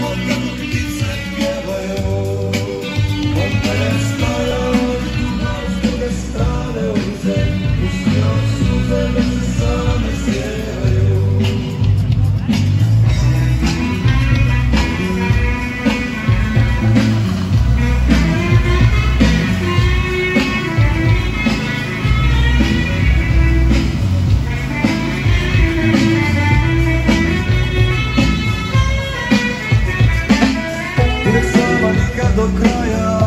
como do kraja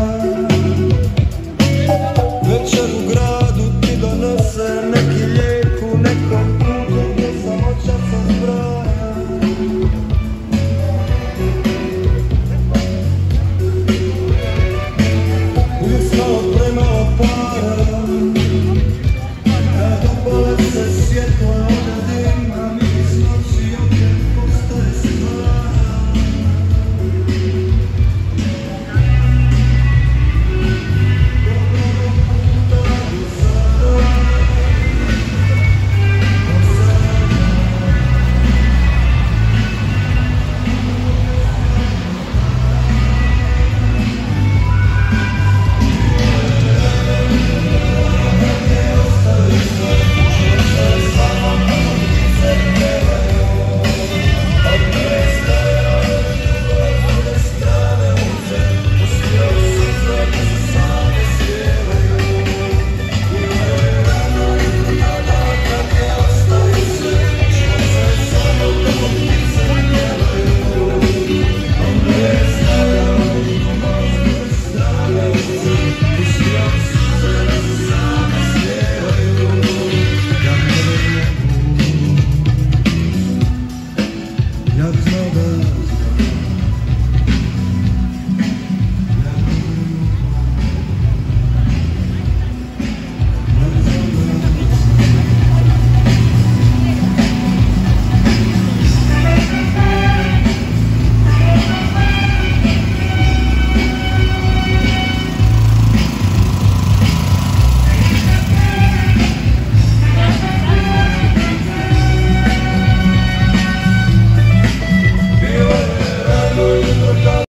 mother